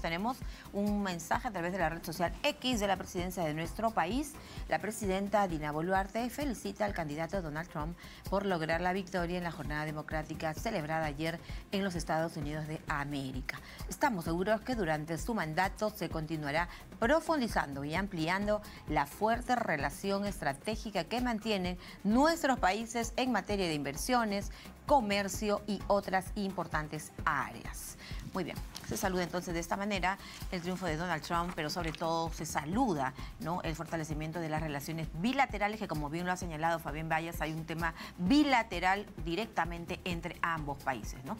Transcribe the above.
tenemos un mensaje a través de la red social X de la presidencia de nuestro país. La presidenta Dina Boluarte felicita al candidato Donald Trump por lograr la victoria en la jornada democrática celebrada ayer en los Estados Unidos de América. Estamos seguros que durante su mandato se continuará profundizando y ampliando la fuerte relación estratégica que mantienen nuestros países en materia de inversiones, comercio y otras importantes áreas. Muy bien, se saluda entonces de esta manera el triunfo de Donald Trump, pero sobre todo se saluda ¿no? el fortalecimiento de las relaciones bilaterales, que como bien lo ha señalado Fabián Vallas, hay un tema bilateral directamente entre ambos países. ¿no?